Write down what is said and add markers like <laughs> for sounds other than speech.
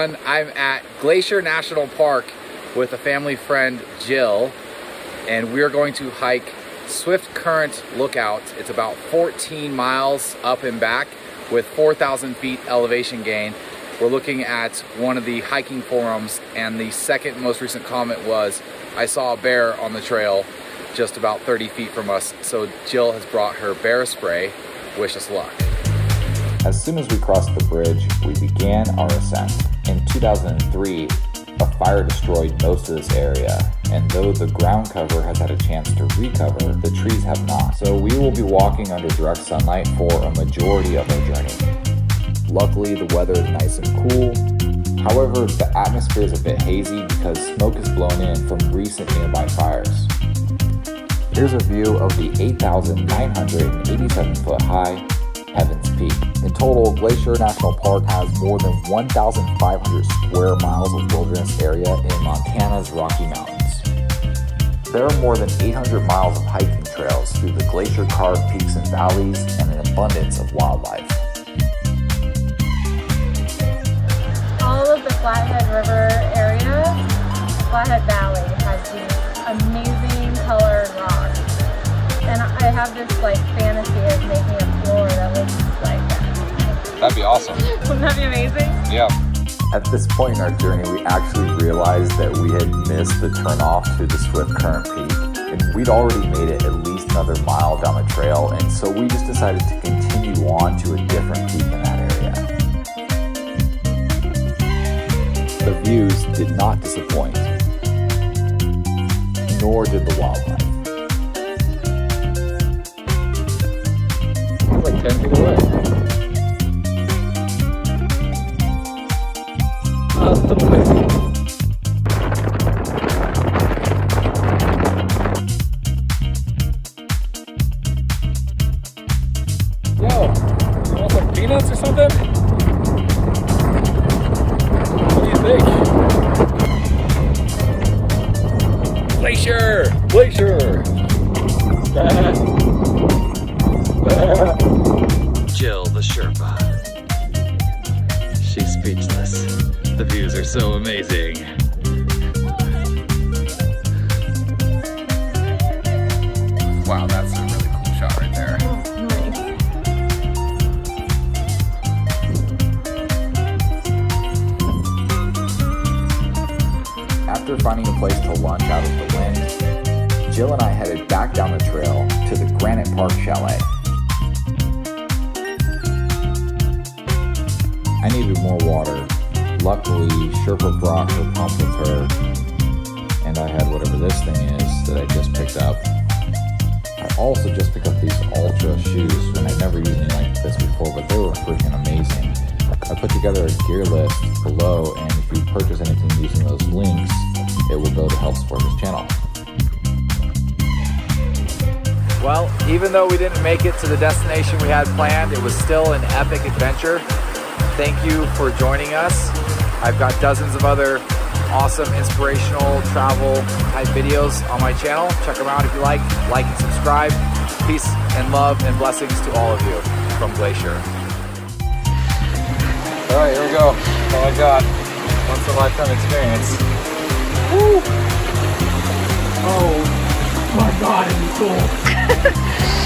I'm at Glacier National Park with a family friend, Jill, and we're going to hike Swift Current Lookout. It's about 14 miles up and back with 4,000 feet elevation gain. We're looking at one of the hiking forums and the second most recent comment was, I saw a bear on the trail just about 30 feet from us. So Jill has brought her bear spray. Wish us luck. As soon as we crossed the bridge, we began our ascent. In 2003, a fire destroyed most of this area, and though the ground cover has had a chance to recover, the trees have not. So we will be walking under direct sunlight for a majority of our journey. Luckily, the weather is nice and cool. However, the atmosphere is a bit hazy because smoke is blown in from recent nearby fires. Here's a view of the 8,987 foot high Heavens Peak. In total, Glacier National Park has more than 1,500 square miles of wilderness area in Montana's Rocky Mountains. There are more than 800 miles of hiking trails through the glacier carved peaks and valleys and an abundance of wildlife. All of the Flathead River area, Flathead Valley, has these amazing colored. And I have this like fantasy of making a floor that looks like that. That'd be awesome. <laughs> Wouldn't that be amazing? Yeah. At this point in our journey, we actually realized that we had missed the turnoff to the Swift Current Peak, and we'd already made it at least another mile down the trail, and so we just decided to continue on to a different peak in that area. The views did not disappoint, nor did the wildlife. 10 feet away. Ah, That's amazing. Yo, you some peanuts or something? What do you think? Glacier! Glacier! <laughs> The views are so amazing. Wow, that's a really cool shot right there. After finding a place to lunch out of the wind, Jill and I headed back down the trail to the Granite Park Chalet. I needed more water. Luckily, Sherpa brought her pump with her, and I had whatever this thing is that I just picked up. I also just picked up these Altra shoes, and I've never used any like this before, but they were freaking amazing. I put together a gear list below, and if you purchase anything using those links, it will go to help support this channel. Well, even though we didn't make it to the destination we had planned, it was still an epic adventure. Thank you for joining us. I've got dozens of other awesome inspirational travel type videos on my channel. Check them out if you like. Like and subscribe. Peace and love and blessings to all of you from Glacier. All right, here we go. Oh my God, once in a lifetime experience. Oh my god, it's cool. <laughs>